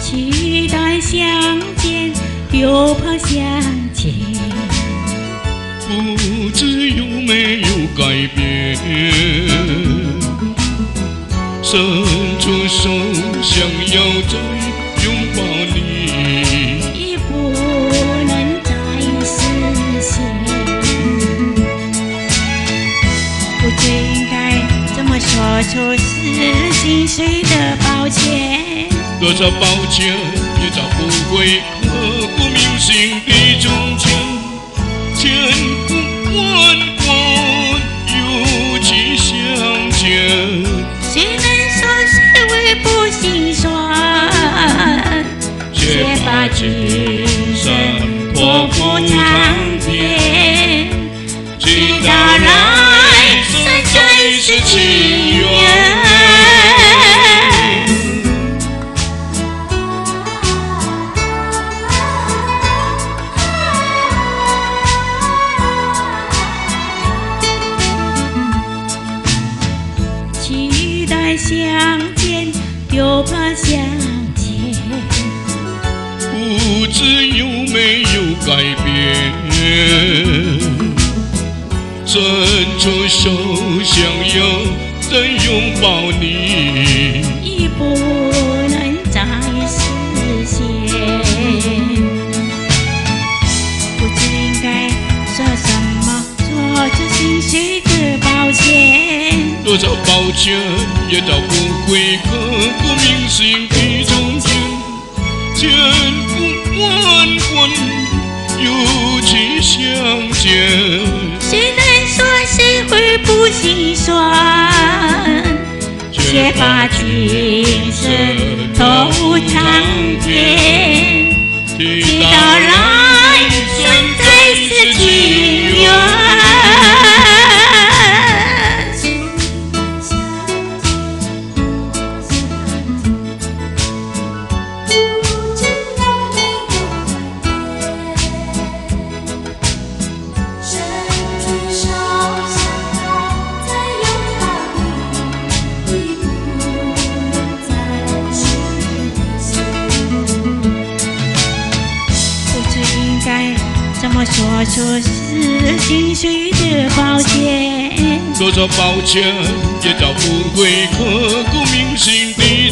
期待相见，又怕相见。不知有没有改变？伸出手，想要再拥抱你。已不能再实现，不知应该怎么说出是心碎的抱歉。多少抱歉也找不回刻骨铭心的从前，千呼万却把今生托付苍天，直到来生再世情缘。期待相见，又怕相出手，想要再拥抱你。已不能再实现。不知应该说什么，说出心碎的抱歉。多少抱歉也找不回刻骨铭心的从前，千呼万不心酸？却把今生都尝遍说出是心碎的抱歉。多少抱歉也找不回刻骨铭心的